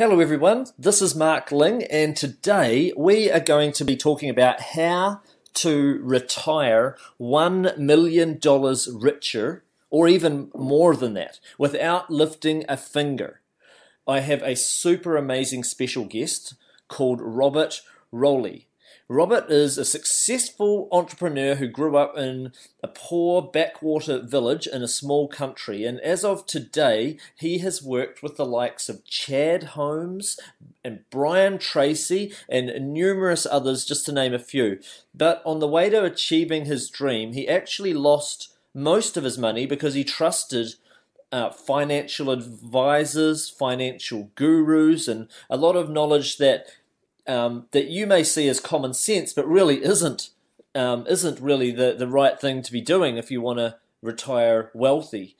Hello, everyone. This is Mark Ling, and today we are going to be talking about how to retire $1 million richer, or even more than that, without lifting a finger. I have a super amazing special guest called Robert Rolih. Robert is a successful entrepreneur who grew up in a poor backwater village in a small country. And as of today, he has worked with the likes of Chet Holmes and Brian Tracy and numerous others, just to name a few. But on the way to achieving his dream, he actually lost most of his money because he trusted uh, financial advisors, financial gurus, and a lot of knowledge that um, that you may see as common sense, but really isn't um, isn't really the, the right thing to be doing if you want to retire wealthy.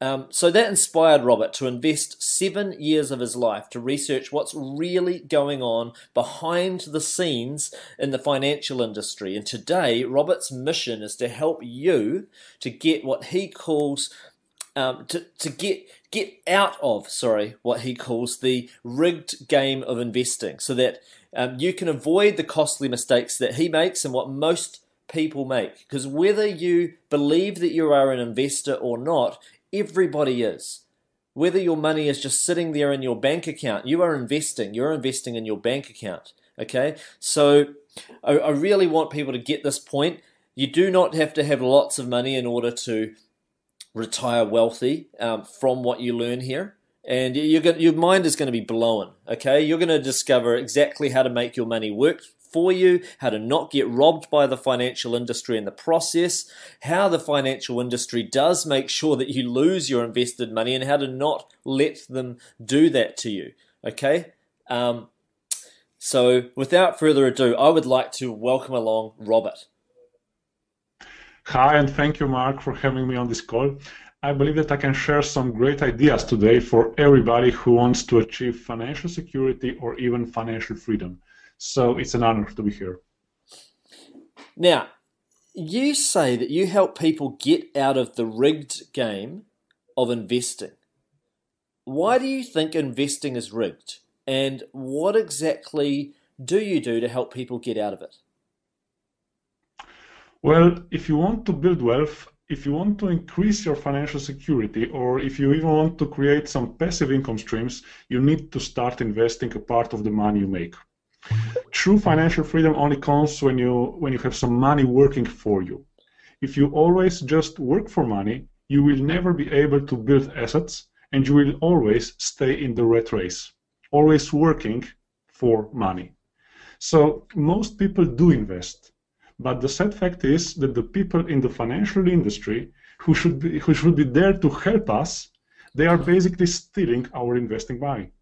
Um, so that inspired Robert to invest seven years of his life to research what's really going on behind the scenes in the financial industry. And today, Robert's mission is to help you to get what he calls um, to, to get get out of sorry what he calls the rigged game of investing so that um, you can avoid the costly mistakes that he makes and what most people make. Because whether you believe that you are an investor or not, everybody is. Whether your money is just sitting there in your bank account, you are investing. You're investing in your bank account. Okay? So I, I really want people to get this point. You do not have to have lots of money in order to retire wealthy um, from what you learn here and you're going, your mind is going to be blown. Okay, you're going to discover exactly how to make your money work for you, how to not get robbed by the financial industry in the process, how the financial industry does make sure that you lose your invested money, and how to not let them do that to you. Okay. Um, so, without further ado, I would like to welcome along Robert. Hi, and thank you, Mark, for having me on this call. I believe that I can share some great ideas today for everybody who wants to achieve financial security or even financial freedom. So it's an honor to be here. Now, you say that you help people get out of the rigged game of investing. Why do you think investing is rigged? And what exactly do you do to help people get out of it? Well, if you want to build wealth, if you want to increase your financial security or if you even want to create some passive income streams, you need to start investing a part of the money you make. True financial freedom only comes when you when you have some money working for you. If you always just work for money, you will never be able to build assets and you will always stay in the rat race, always working for money. So most people do invest but the sad fact is that the people in the financial industry who should be, who should be there to help us, they are basically stealing our investing money.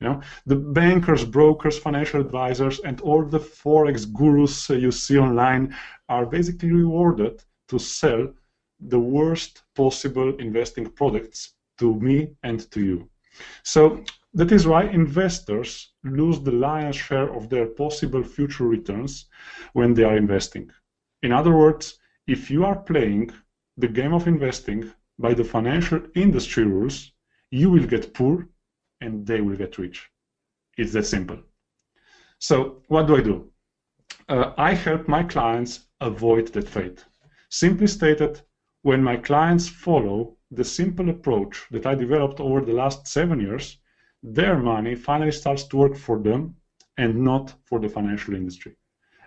You know, the bankers, brokers, financial advisors, and all the forex gurus you see online are basically rewarded to sell the worst possible investing products to me and to you. So that is why investors lose the lion's share of their possible future returns when they are investing. In other words, if you are playing the game of investing by the financial industry rules, you will get poor and they will get rich. It's that simple. So, what do I do? Uh, I help my clients avoid that fate. Simply stated, when my clients follow the simple approach that I developed over the last seven years, their money finally starts to work for them and not for the financial industry.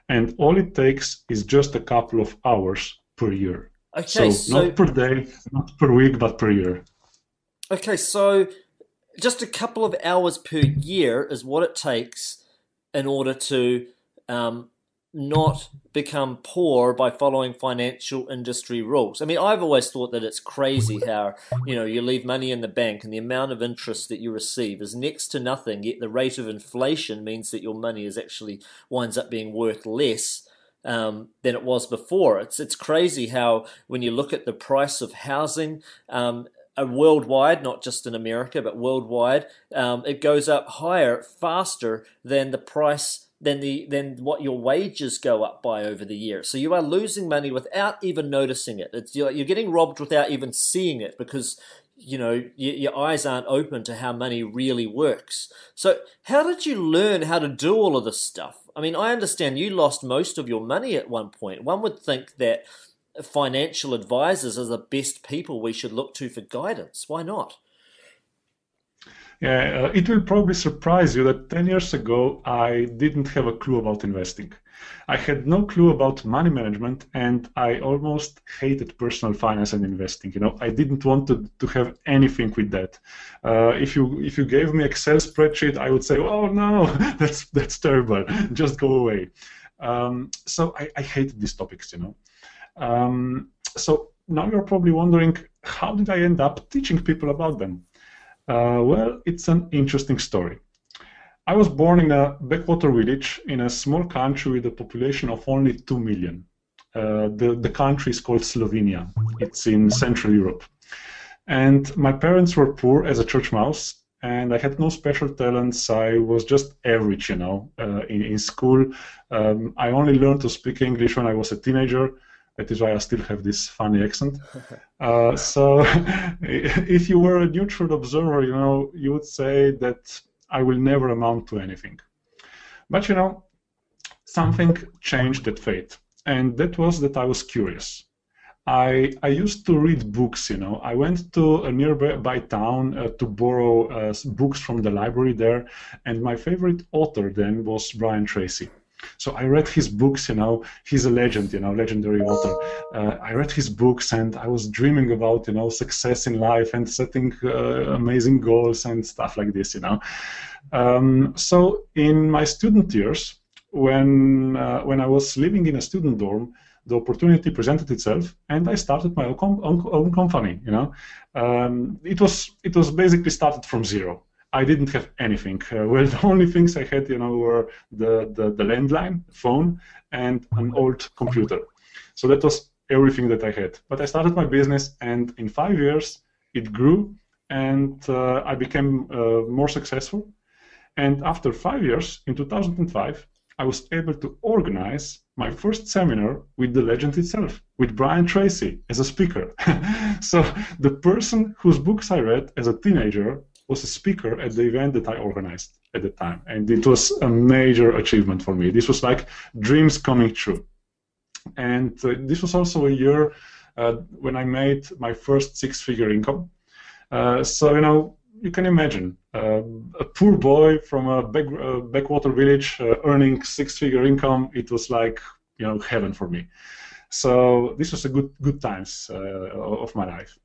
And all it takes is just a couple of hours per year. Okay, so, so not per day, not per week, but per year. Okay, so just a couple of hours per year is what it takes in order to um, not become poor by following financial industry rules. I mean, I've always thought that it's crazy how, you know, you leave money in the bank and the amount of interest that you receive is next to nothing, yet the rate of inflation means that your money is actually winds up being worth less um, than it was before. It's it's crazy how when you look at the price of housing, um, uh, worldwide, not just in America, but worldwide, um, it goes up higher, faster than the price than the than what your wages go up by over the year. So you are losing money without even noticing it. It's you're, you're getting robbed without even seeing it because you know your, your eyes aren't open to how money really works. So how did you learn how to do all of this stuff? I mean, I understand you lost most of your money at one point. One would think that financial advisors are the best people we should look to for guidance. Why not? Yeah, uh, it will probably surprise you that 10 years ago I didn't have a clue about investing. I had no clue about money management and I almost hated personal finance and investing. You know, I didn't want to, to have anything with that. Uh, if you if you gave me Excel spreadsheet, I would say, oh no, that's that's terrible. Just go away. Um, so I, I hated these topics, you know. Um, so now you're probably wondering, how did I end up teaching people about them? Uh, well, it's an interesting story. I was born in a backwater village in a small country with a population of only 2 million. Uh, the, the country is called Slovenia. It's in Central Europe. And my parents were poor as a church mouse, and I had no special talents. I was just average, you know, uh, in, in school. Um, I only learned to speak English when I was a teenager. That is why I still have this funny accent. Uh, so, if you were a neutral observer, you know, you would say that I will never amount to anything. But you know, something changed that fate, and that was that I was curious. I, I used to read books, you know. I went to a nearby town uh, to borrow uh, books from the library there, and my favorite author then was Brian Tracy. So I read his books, you know, he's a legend, you know, legendary author. Uh, I read his books and I was dreaming about, you know, success in life and setting uh, amazing goals and stuff like this, you know. Um, so in my student years, when uh, when I was living in a student dorm, the opportunity presented itself, and I started my own, own, company. You know, um, it was it was basically started from zero. I didn't have anything. Uh, well, the only things I had, you know, were the, the, the landline, phone, and an old computer. So that was everything that I had. But I started my business, and in five years, it grew, and uh, I became uh, more successful. And after five years, in 2005, I was able to organize my first seminar with the legend itself, with Brian Tracy as a speaker. so the person whose books I read as a teenager was a speaker at the event that I organized at the time. And it was a major achievement for me. This was like dreams coming true. And uh, this was also a year uh, when I made my first six figure income. Uh, so, you know, you can imagine uh, a poor boy from a back, uh, backwater village uh, earning six figure income. It was like, you know, heaven for me. So this was a good, good times of my life.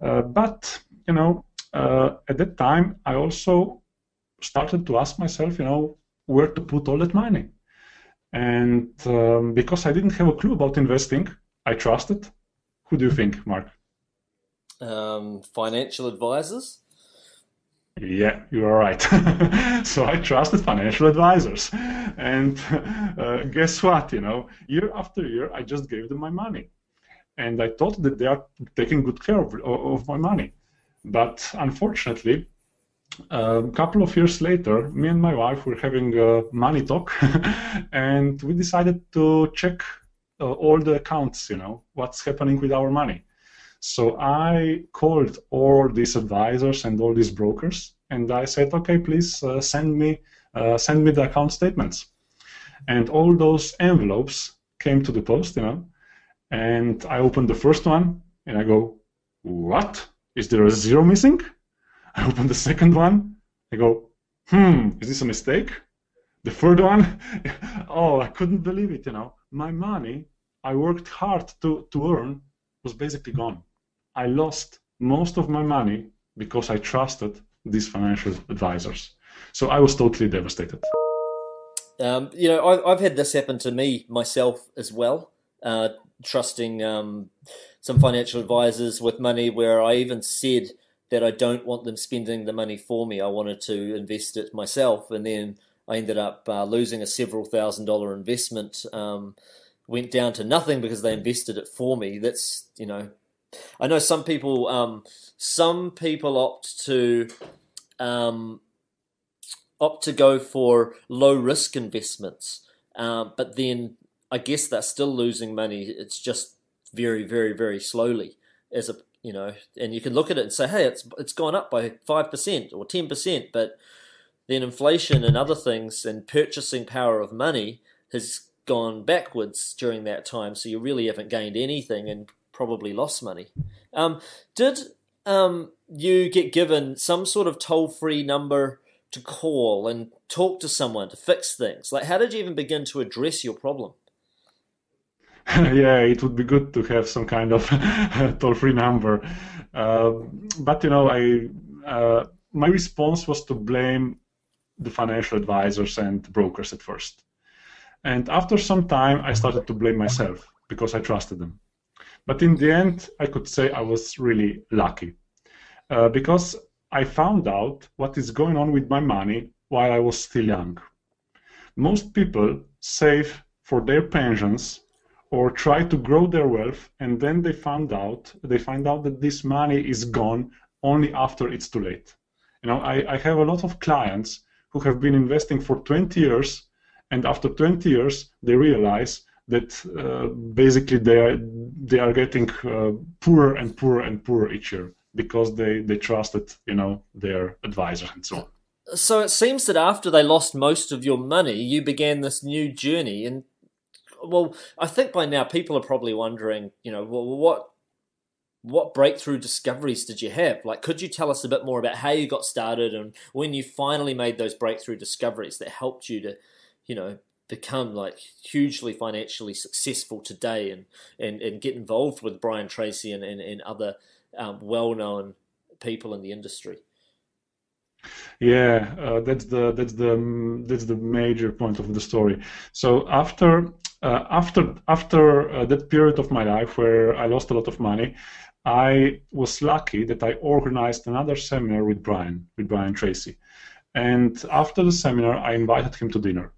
but, you know, uh, at that time, I also started to ask myself, you know, where to put all that money. And um, because I didn't have a clue about investing, I trusted. Who do you think, Mark? Um, financial advisors. Yeah, you are right. so I trusted financial advisors, and uh, guess what? You know, year after year, I just gave them my money, and I thought that they are taking good care of, of my money. But unfortunately, a couple of years later, me and my wife were having a money talk, and we decided to check uh, all the accounts, you know, what's happening with our money. So I called all these advisors and all these brokers, and I said, okay, please uh, send me uh, send me the account statements. And all those envelopes came to the post, you know, and I opened the first one, and I go, what? Is there a zero missing? I open the second one. I go, hmm, is this a mistake? The third one, oh, I couldn't believe it, you know. My money I worked hard to, to earn was basically gone. I lost most of my money because I trusted these financial advisors. So I was totally devastated. Um, you know, I've, I've had this happen to me myself as well. Uh, trusting um, some financial advisors with money where I even said that I don't want them spending the money for me. I wanted to invest it myself, and then I ended up uh, losing a several thousand dollar investment. Um, went down to nothing because they invested it for me. That's you know, I know some people. Um, some people opt to um, opt to go for low risk investments, uh, but then I guess they're still losing money. It's just very, very, very slowly, as a you know, and you can look at it and say, hey, it's it's gone up by five percent or ten percent, but then inflation and other things and purchasing power of money has gone backwards during that time, so you really haven't gained anything and probably lost money. Um, did um, you get given some sort of toll free number to call and talk to someone to fix things? Like, how did you even begin to address your problem? yeah, it would be good to have some kind of toll free number. Uh, but, you know, I. Uh, my response was to blame the financial advisors and brokers at first. And after some time, I started to blame myself because I trusted them. But in the end, I could say I was really lucky uh, because I found out what is going on with my money while I was still young. Most people save for their pensions or try to grow their wealth and then they found out they find out that this money is gone only after it's too late. You know, I, I have a lot of clients who have been investing for 20 years and after 20 years they realize that uh, basically they are they are getting uh, poorer and poorer and poorer each year because they they trusted you know their advisor and so on. So it seems that after they lost most of your money, you began this new journey, and well, I think by now people are probably wondering, you know, well, what what breakthrough discoveries did you have? Like, could you tell us a bit more about how you got started and when you finally made those breakthrough discoveries that helped you to, you know, become like hugely financially successful today and, and, and get involved with Brian Tracy and, and, and other um, well known people in the industry. Yeah, uh, that's the that's the that's the major point of the story. So after uh, after after uh, that period of my life where I lost a lot of money, I was lucky that I organized another seminar with Brian with Brian Tracy, and after the seminar I invited him to dinner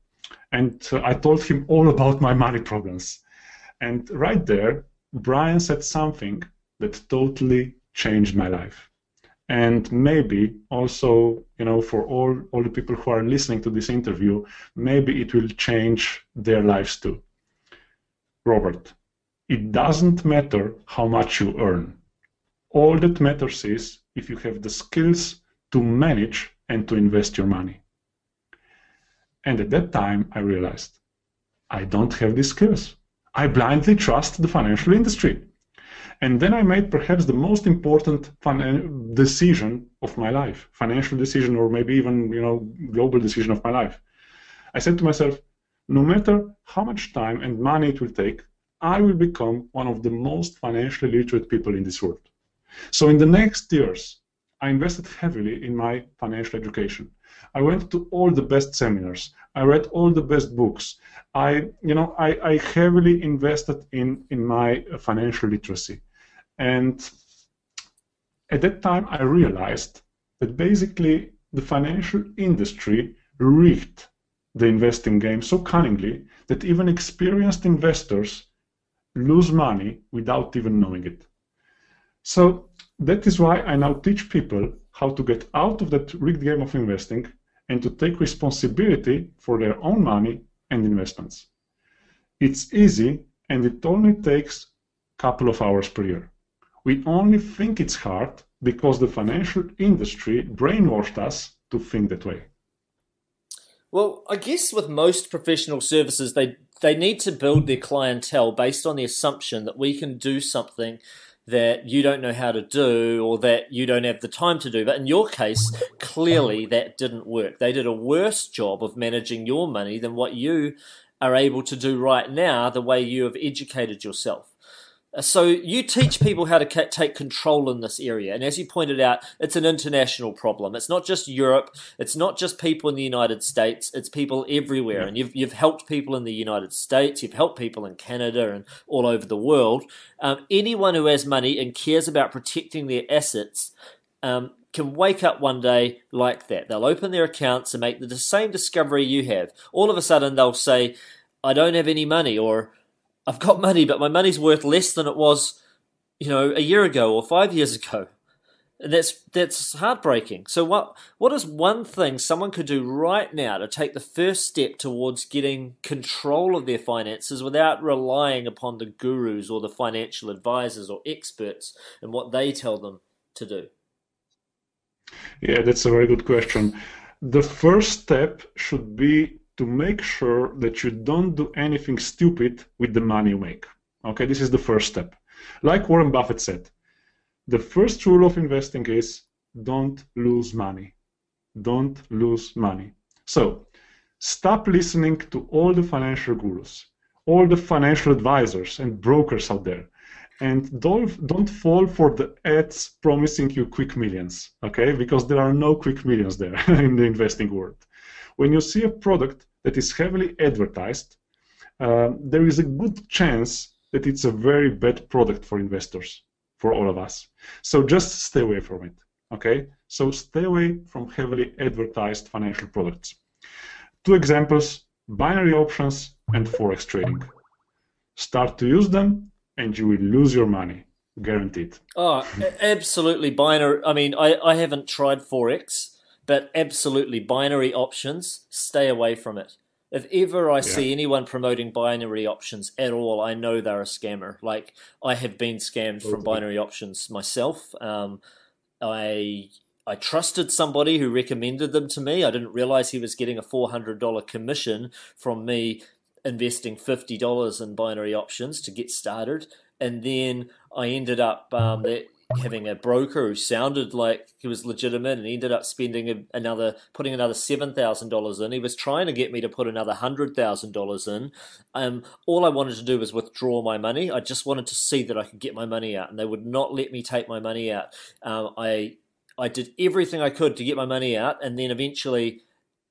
and uh, I told him all about my money problems. And right there, Brian said something that totally changed my life. And maybe also, you know, for all, all the people who are listening to this interview, maybe it will change their lives too. Robert, it doesn't matter how much you earn. All that matters is if you have the skills to manage and to invest your money. And at that time, I realized I don't have these skills. I blindly trust the financial industry. And then I made perhaps the most important decision of my life, financial decision, or maybe even you know global decision of my life. I said to myself, no matter how much time and money it will take, I will become one of the most financially literate people in this world. So in the next years, I invested heavily in my financial education. I went to all the best seminars. I read all the best books. I, you know, I, I heavily invested in in my financial literacy, and at that time I realized that basically the financial industry rigged the investing game so cunningly that even experienced investors lose money without even knowing it. So that is why I now teach people how to get out of that rigged game of investing and to take responsibility for their own money and investments. It's easy and it only takes a couple of hours per year. We only think it's hard because the financial industry brainwashed us to think that way. Well, I guess with most professional services, they they need to build their clientele based on the assumption that we can do something that you don't know how to do or that you don't have the time to do. But in your case, clearly that didn't work. They did a worse job of managing your money than what you are able to do right now, the way you have educated yourself. So you teach people how to take control in this area, and as you pointed out, it's an international problem. It's not just Europe. It's not just people in the United States. It's people everywhere, and you've you've helped people in the United States. You've helped people in Canada and all over the world. Um, anyone who has money and cares about protecting their assets um, can wake up one day like that. They'll open their accounts and make the same discovery you have. All of a sudden, they'll say, "I don't have any money," or I've got money, but my money's worth less than it was, you know, a year ago or five years ago. And that's that's heartbreaking. So what what is one thing someone could do right now to take the first step towards getting control of their finances without relying upon the gurus or the financial advisors or experts and what they tell them to do? Yeah, that's a very good question. The first step should be to make sure that you don't do anything stupid with the money you make. Okay, this is the first step. Like Warren Buffett said, the first rule of investing is don't lose money. Don't lose money. So stop listening to all the financial gurus, all the financial advisors and brokers out there. And don't, don't fall for the ads promising you quick millions, okay? Because there are no quick millions there in the investing world. When you see a product that is heavily advertised, uh, there is a good chance that it's a very bad product for investors for all of us. So just stay away from it. Okay? So stay away from heavily advertised financial products. Two examples binary options and forex trading. Start to use them and you will lose your money. Guaranteed. Oh, absolutely binary. I mean, I, I haven't tried forex, but absolutely binary options. Stay away from it if ever I yeah. see anyone promoting binary options at all, I know they're a scammer. Like I have been scammed from binary options myself. Um, I I trusted somebody who recommended them to me. I didn't realize he was getting a four hundred dollar commission from me investing fifty dollars in binary options to get started, and then I ended up um, that having a broker who sounded like he was legitimate and ended up spending another putting another seven thousand dollars in. He was trying to get me to put another hundred thousand dollars in. Um, all I wanted to do was withdraw my money. I just wanted to see that I could get my money out, and they would not let me take my money out. Um, I I did everything I could to get my money out, and then eventually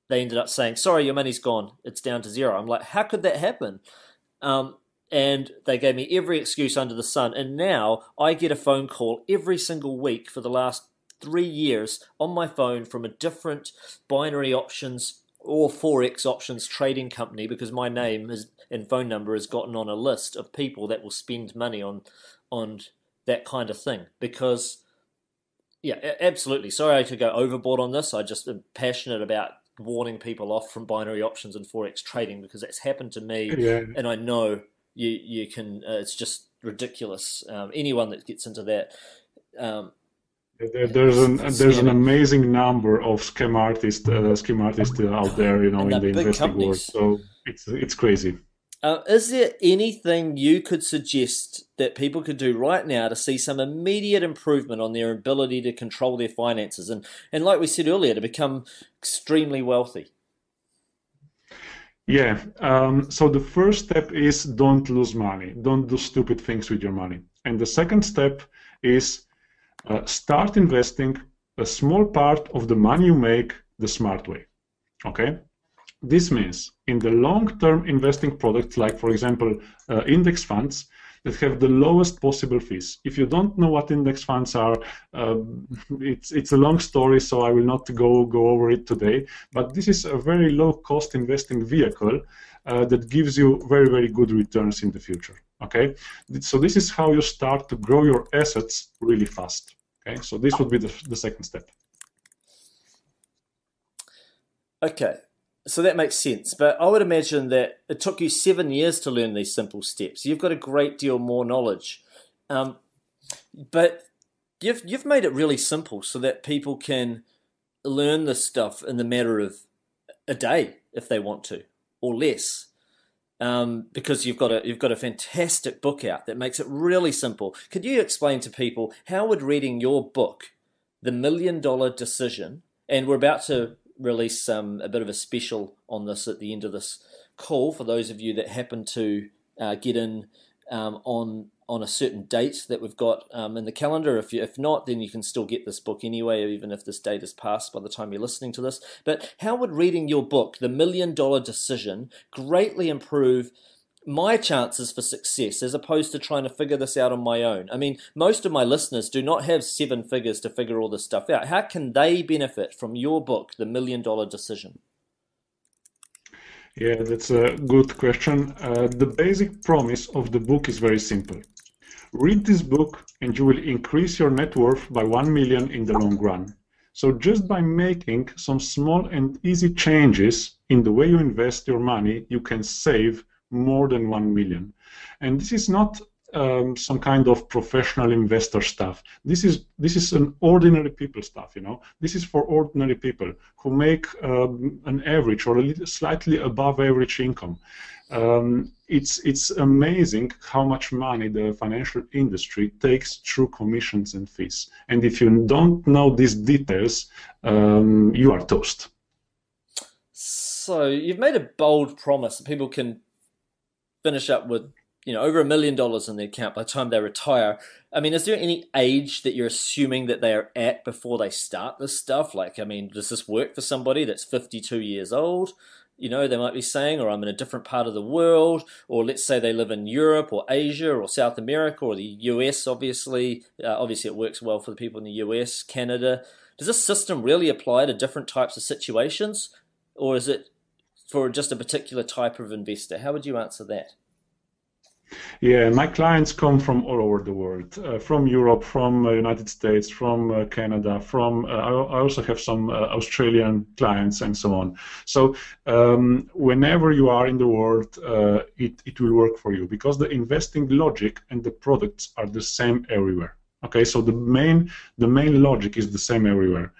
they ended up saying, "Sorry, your money's gone. It's down to zero. I'm like, "How could that happen?" Um, and they gave me every excuse under the sun. And now I get a phone call every single week for the last three years on my phone from a different binary options or forex options trading company because my name is, and phone number has gotten on a list of people that will spend money on on that kind of thing because yeah absolutely sorry to go overboard on this i just am passionate about warning people off from binary options and forex trading because that's happened to me yeah. and i know you you can uh, it's just ridiculous. Um, anyone that gets into that. Um, there, there's an there's an amazing number of scam artists uh, scam artists out there, you know, in the investing world. So it's it's crazy. Uh, is there anything you could suggest that people could do right now to see some immediate improvement on their ability to control their finances and, and like we said earlier, to become extremely wealthy? Yeah. Um, so the first step is don't lose money. Don't do stupid things with your money. And the second step is uh, start investing a small part of the money you make the smart way. Okay. This means in the long-term investing products, like for example uh, index funds, that have the lowest possible fees. If you don't know what index funds are, uh, it's it's a long story, so I will not go go over it today. But this is a very low cost investing vehicle uh, that gives you very very good returns in the future. Okay, so this is how you start to grow your assets really fast. Okay, so this would be the, the second step. Okay, so that makes sense. But I would imagine that it took you seven years to learn these simple steps. You've got a great deal more knowledge. Um, but you've, you've made it really simple so that people can learn this stuff in the matter of a day if they want to, or less. Um, because you've got a you've got a fantastic book out that makes it really simple. Could you explain to people how would reading your book, The Million Dollar Decision, and we're about to release um, a bit of a special on this at the end of this call for those of you that happen to uh, get in um, on on a certain date that we've got um, in the calendar. If you, if not, then you can still get this book anyway, even if this date has passed by the time you're listening to this. But how would reading your book, The Million Dollar Decision, greatly improve my chances for success as opposed to trying to figure this out on my own. I mean, most of my listeners do not have seven figures to figure all this stuff out. How can they benefit from your book, The Million Dollar Decision? Yeah, that's a good question. Uh, the basic promise of the book is very simple. Read this book and you will increase your net worth by 1 million in the long run. So just by making some small and easy changes in the way you invest your money, you can save more than 1 million. And this is not um, some kind of professional investor stuff. This is this is an ordinary people stuff. You know, this is for ordinary people who make um, an average or a little, slightly above average income. Um, it's it's amazing how much money the financial industry takes through commissions and fees. And if you don't know these details, um, you are toast. So you've made a bold promise that people can finish up with you know over a million dollars in their account by the time they retire. I mean is there any age that you're assuming that they are at before they start this stuff? Like i mean does this work for somebody that's 52 years old? You know they might be saying or i'm in a different part of the world or let's say they live in europe or asia or south america or the us obviously. Uh, obviously it works well for the people in the us canada. Does this system really apply to different types of situations or is it for just a particular type of investor how would you answer that yeah, my clients come from all over the world, uh, from Europe, from uh, United States, from uh, Canada, from uh, I, also have some uh, Australian clients and so on. So um, whenever you are in the world, uh, it, it will work for you because the investing logic and the products are the same everywhere. Okay, so the main the main logic is the same everywhere.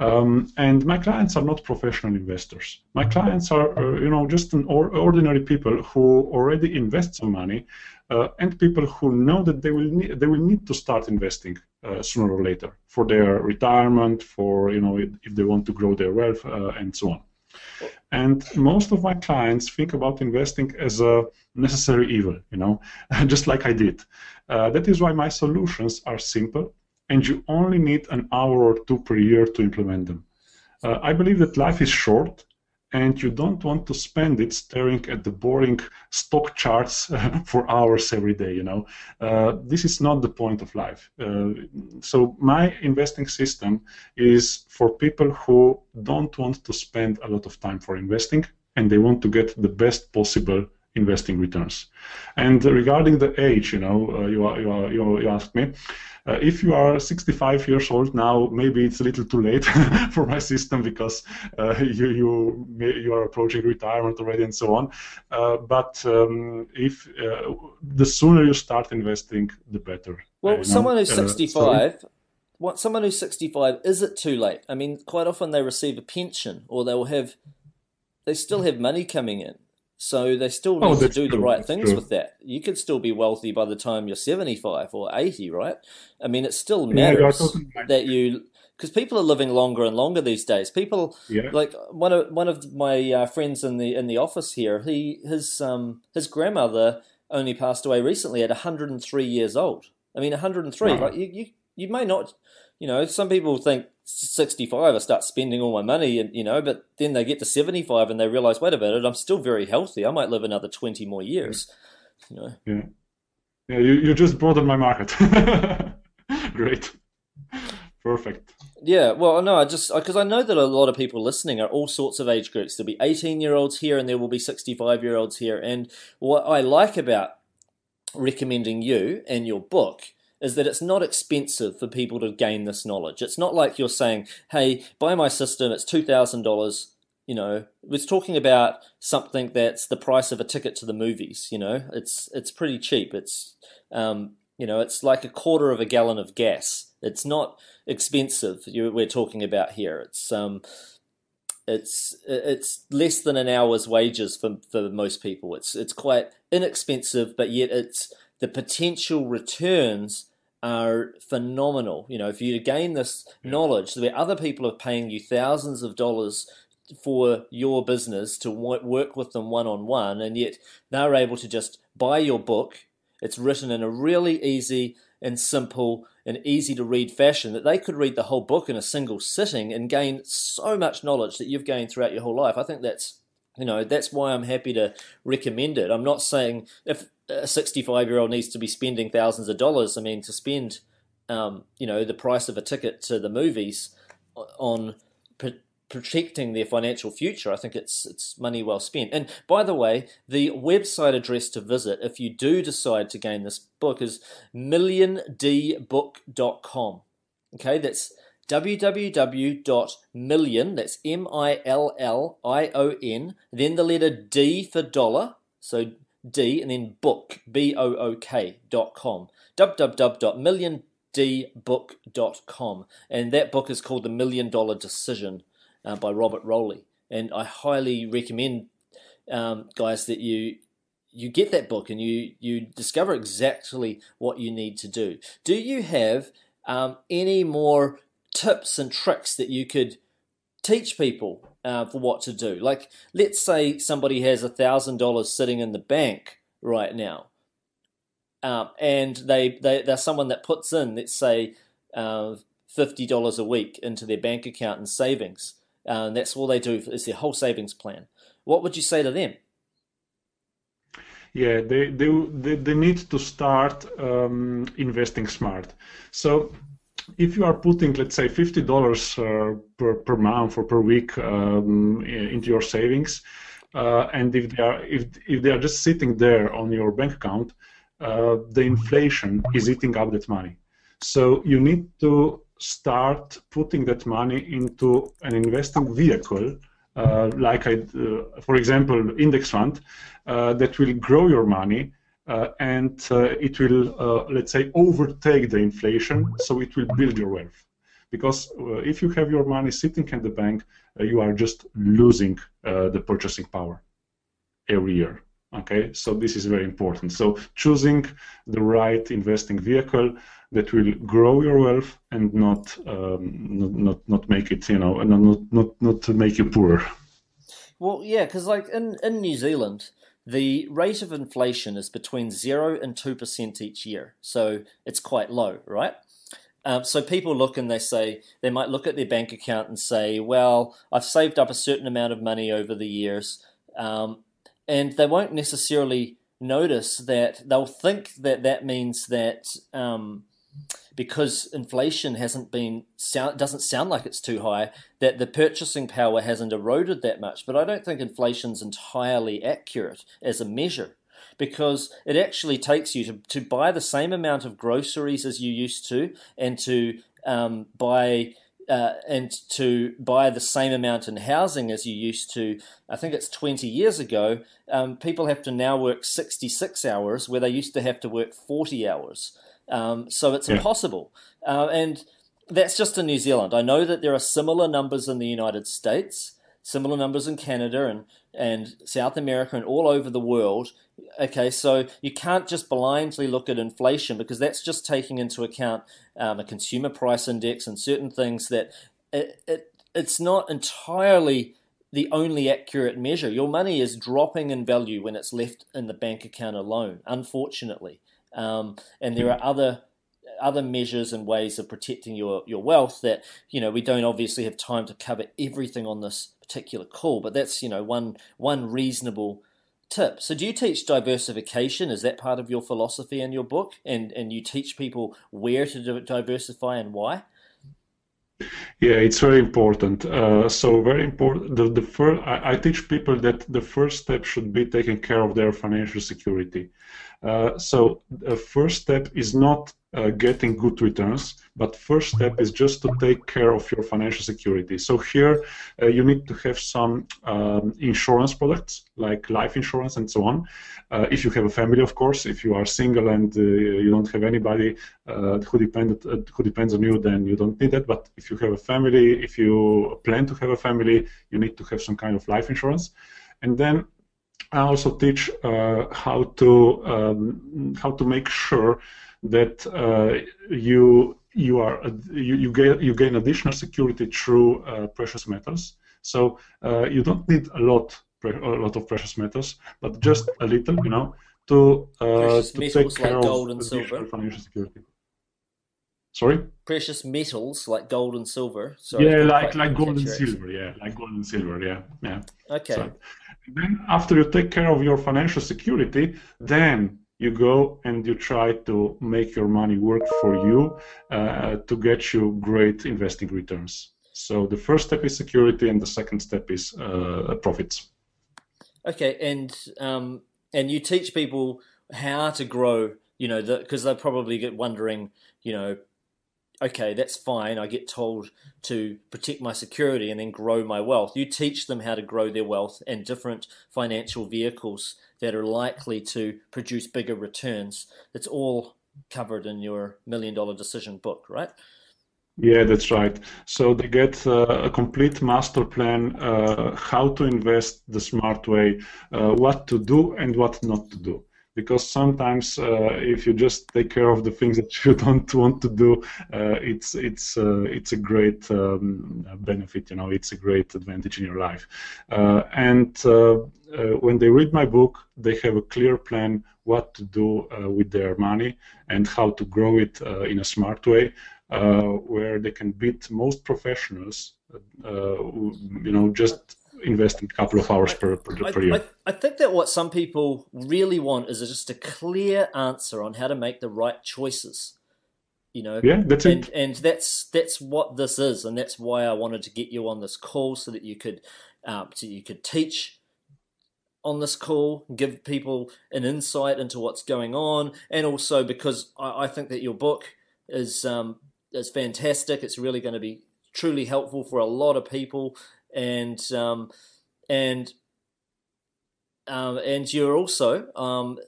Um, and my clients are not professional investors. My clients are, uh, you know, just an or ordinary people who already invest some money, uh, and people who know that they will need, they will need to start investing uh, sooner or later for their retirement, for you know, if they want to grow their wealth, uh, and so on. And most of my clients think about investing as a necessary evil, you know, just like I did. Uh, that is why my solutions are simple and you only need an hour or two per year to implement them. Uh, I believe that life is short and you don't want to spend it staring at the boring stock charts for hours every day you know uh, this is not the point of life uh, so my investing system is for people who don't want to spend a lot of time for investing and they want to get the best possible investing returns and regarding the age you know uh, you, you, you, you asked me uh, if you are 65 years old now, maybe it's a little too late for my system because uh, you you you are approaching retirement already and so on. Uh, but um, if uh, the sooner you start investing, the better. Well, someone who's 65. What someone who's 65 is it too late? I mean, quite often they receive a pension or they will have they still have money coming in. So they still oh, need oh, to do true. the right things true. with that. You could still be wealthy by the time you're 75 or 80, right? I mean, it still matters yeah, that you because people are living longer and longer these days. People yeah. like one of one of my uh, friends in the in the office here. He his um his grandmother only passed away recently at 103 years old. I mean, 103. Wow. Like you, you you may not, you know, some people think 65, I start spending all my money, and you know, but then they get to 75 and they realize, wait a minute, I'm still very healthy. I might live another 20 more years. You know. Yeah. Yeah, you, you just broadened my market. Great. Perfect. Yeah, well, no, I just because I know that a lot of people listening are all sorts of age groups. There'll be 18 year olds here, and there will be 65 year olds here. And what I like about recommending you and your book is that it's not expensive for people to gain this knowledge. It's not like you're saying, hey, buy my system, it's $2,000. You know, it's talking about something that's the price of a ticket to the movies. You know, it's it's pretty cheap. It's um, you know, it's like a quarter of a gallon of gas. It's not expensive. You, we're talking about here. It's um, it's it's less than an hour's wages for for most people. It's it's quite inexpensive, but yet it's the potential returns are phenomenal. You know, if you gain this knowledge, where other people are paying you thousands of dollars for your business to work with them one on one, and yet they're able to just buy your book. It's written in a really easy and simple and easy to read fashion that they could read the whole book in a single sitting and gain so much knowledge that you've gained throughout your whole life. I think that's you know that's why I'm happy to recommend it. I'm not saying if a 65 year old needs to be spending thousands of dollars. I mean, to spend, um, you know, the price of a ticket to the movies on protecting their financial future, I think it's it's money well spent. And by the way, the website address to visit if you do decide to gain this book is milliondbook.com. Okay, that's www.million, that's M I L L I O N, then the letter D for dollar, so D, and then book, B O O K, dot com. www.milliondbook.com. And that book is called The Million Dollar Decision uh, by Robert Rolih. And I highly recommend, um, guys, that you you get that book and you you discover exactly what you need to do. Do you have um, any more tips and tricks that you could teach people uh, for what to do? Like, let's say somebody has a thousand dollars sitting in the bank right now, um, and they, they they're someone that puts in, let's say, uh, fifty dollars a week into their bank account in savings. Uh, that's all they do is their whole savings plan. What would you say to them? Yeah, they they they, they need to start um, investing smart. So if you are putting, let's say, fifty dollars uh, per per month or per week um, into your savings, uh, and if they are if if they are just sitting there on your bank account, uh, the inflation is eating up that money. So you need to start putting that money into an investing vehicle, uh, like I, uh, for example, index fund, uh, that will grow your money and uh, it will, uh, let's say, overtake the inflation, so it will build your wealth. Because if you have your money sitting in the bank, you are just losing the purchasing power every year. Okay, so this is very important. So choosing the right investing vehicle that will grow your wealth and not um, not, not not make it you know not not not to make you poor. Well, yeah, because like in in New Zealand, the rate of inflation is between zero and two percent each year, so it's quite low, right? Um, so people look and they say they might look at their bank account and say, "Well, I've saved up a certain amount of money over the years," um, and they won't necessarily notice that they'll think that that means that um, because inflation hasn't been sound doesn't sound like it's too high that the purchasing power hasn't eroded that much but i don't think inflation's entirely accurate as a measure because it actually takes you to, to buy the same amount of groceries as you used to and to um, buy uh, and to buy the same amount in housing as you used to, I think it's 20 years ago, um, people have to now work 66 hours where they used to have to work 40 hours. Um, so it's yeah. impossible. Uh, and that's just in New Zealand. I know that there are similar numbers in the United States, similar numbers in Canada and, and South America and all over the world. Okay, so you can't just blindly look at inflation because that's just taking into account um, a consumer price index and certain things that it, it, it's not entirely the only accurate measure. Your money is dropping in value when it's left in the bank account alone, unfortunately. Um, and there are other other measures and ways of protecting your, your wealth that you know we don't obviously have time to cover everything on this particular call, but that's you know one one reasonable tip. So do you teach diversification? Is that part of your philosophy in your book? And and you teach people where to diversify and why? Yeah, it's very important. Uh, so very important. The, the first, I, I, teach people that the first step should be taking care of their financial security. Uh, so the first step is not uh, getting good returns, but first step is just to take care of your financial security. So here uh, you need to have some um, insurance products like life insurance and so on. Uh, if you have a family, of course, if you are single and uh, you don't have anybody uh, who depend who depends on you, then you don't need that. But if you have a family, if you plan to have a family, you need to have some kind of life insurance. And then I also teach uh, how to um, how to make sure that uh, you you are you, you gain you gain additional security through uh, precious metals. So uh, you don't need a lot a lot of precious metals, but just a little, you know, to, uh, to take care like gold of and silver. financial security. Sorry. Precious metals like gold and silver. Sorry, yeah, like like gold and silver. Yeah, like gold and silver. Yeah, yeah. Okay. So, then after you take care of your financial security, then you go and you try to make your money work for you uh, to get you great investing returns. So the first step is security, and the second step is uh, profits. Okay, and um, and you teach people how to grow. You know, because the, they're probably get wondering. You know, okay, that's fine. I get told to protect my security and then grow my wealth. You teach them how to grow their wealth and different financial vehicles that are likely to produce bigger returns. It's all covered in your million dollar decision book, right? Yeah, that's right. So they get uh, a complete master plan, uh, how to invest the smart way, uh, what to do and what not to do because sometimes uh, if you just take care of the things that you don't want to do, uh, it's it's uh, it's a great um, benefit. You know, it's a great advantage in your life. Uh, and uh, uh, when they read my book, they have a clear plan what to do with their money and how to grow it in a smart way, where they can beat most professionals. you know, just investing a couple of hours per, per, per year. I, I, think that what some people really want is just a clear answer on how to make the right choices. You know, yeah, that's and, it. And that's that's what this is, and that's why I wanted to get you on this call so that you could, um, so you could teach on this call, give people an insight into what's going on, and also because I, I think that your book is um, is fantastic. It's really going to be truly helpful for a lot of people and um, and um, and you're also um,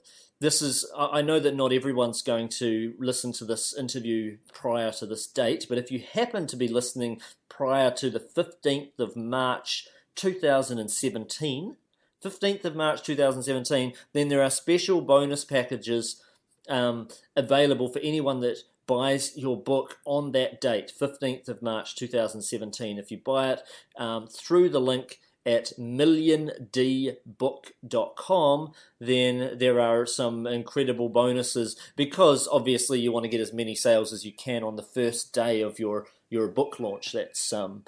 this is I know that not everyone's going to listen to this interview prior to this date, but if you happen to be listening prior to the 15th of March 2017, 15th of March 2017, then there are special bonus packages um, available for anyone that buys your book on that date, 15th of March 2017. If you buy it um, through the link at milliondbook.com, then there are some incredible bonuses because obviously you want to get as many sales as you can on the first day of your your book launch. That's um,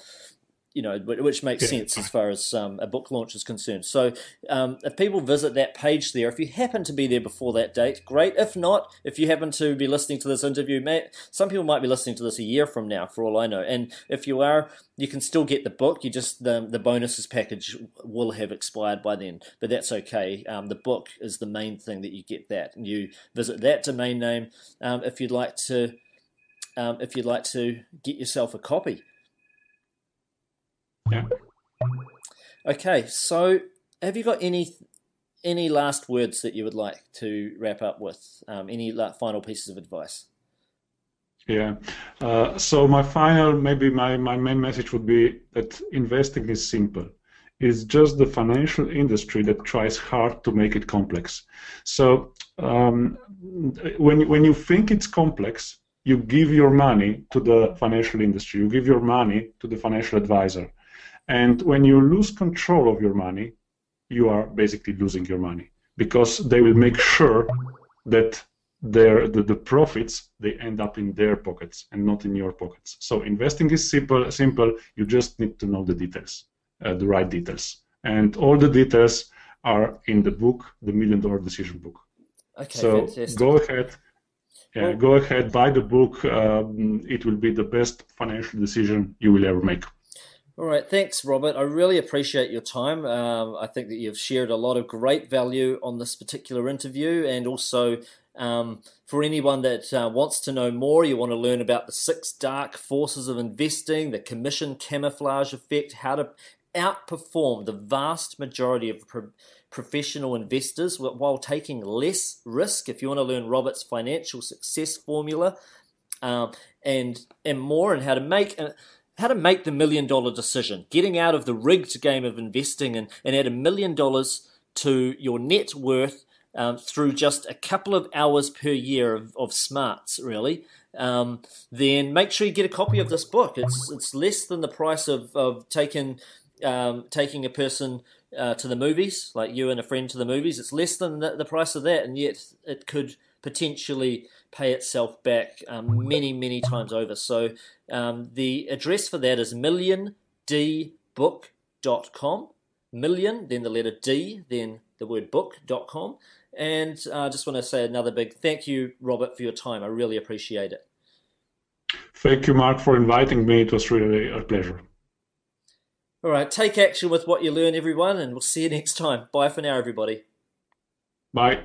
you know, which makes yeah. sense as far as um, a book launch is concerned. So, um, if people visit that page there, if you happen to be there before that date, great. If not, if you happen to be listening to this interview, may, some people might be listening to this a year from now, for all I know. And if you are, you can still get the book. You just the the bonuses package will have expired by then, but that's okay. Um, the book is the main thing that you get that, and you visit that domain name um, if you'd like to. Um, if you'd like to get yourself a copy. Yeah. Okay, so have you got any any last words that you would like to wrap up with? Um, any final pieces of advice? Yeah. Uh, so my final, maybe my, my main message would be that investing is simple. It's just the financial industry that tries hard to make it complex. So um, when when you think it's complex, you give your money to the financial industry. You give your money to the financial advisor and when you lose control of your money, you are basically losing your money because they will make sure that their the, the profits they end up in their pockets and not in your pockets. So investing is simple. Simple. You just need to know the details, uh, the right details, and all the details are in the book, the Million Dollar Decision Book. Okay, so fantastic. go ahead. Yeah, well, go ahead, buy the book. Um, it will be the best financial decision you will ever make. All right, thanks, Robert. I really appreciate your time. Um, I think that you've shared a lot of great value on this particular interview, and also um, for anyone that uh, wants to know more, you want to learn about the six dark forces of investing, the commission camouflage effect, how to outperform the vast majority of pro- professional investors while taking less risk. If you want to learn Robert's financial success formula um, and and more, and how to make. Uh, how to make the million dollar decision, getting out of the rigged game of investing and, and add a million dollars to your net worth um, through just a couple of hours per year of, of smarts, really, um, then make sure you get a copy of this book. It's it's less than the price of, of taking um, taking a person uh, to the movies, like you and a friend to the movies. It's less than the, the price of that, and yet it could potentially pay itself back um, many, many times over. So um, the address for that is milliondbook.com. Million, then the letter D, then the word book.com. And I uh, just want to say another big thank you, Robert, for your time. I really appreciate it. Thank you, Mark, for inviting me. It was really a pleasure. All right, take action with what you learn, everyone, and we'll see you next time. Bye for now, everybody. Bye.